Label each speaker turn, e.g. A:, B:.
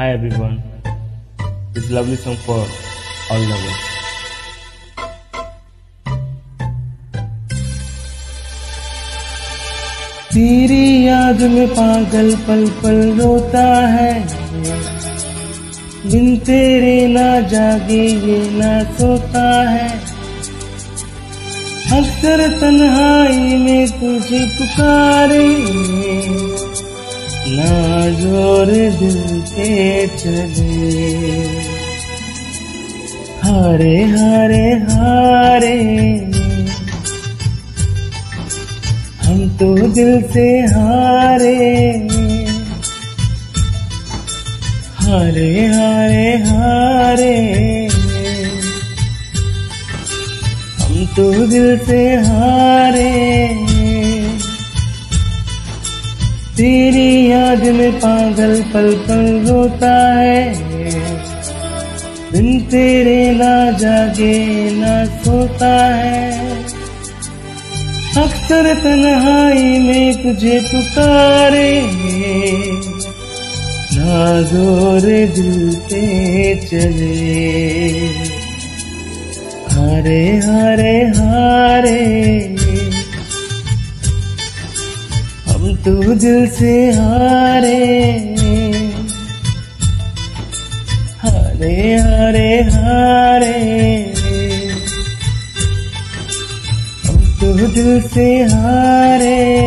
A: Hi, everyone. A lovely song for all lovers. तेरी याद में पागल पल पल रोता है बिन तेरे ना जागे ये ना सोता है अक्सर तन्हाई में तुझे पुकारे ना ज़ोर दिल के चले हारे हारे हारे। हम तो दिल से हारे। हरे हरे, हारे। हम तो दिल से हारे। तेरी याद में पागल पल पल बिन तेरे ना जागे, ना सोता है। अक्सर तन्हाई में तुझे पुकारे ना ज़ोर दिल चले। हारे हारे हारे। हम तो दिल से हारे। हारे हरे। हम तो दिल से हारे।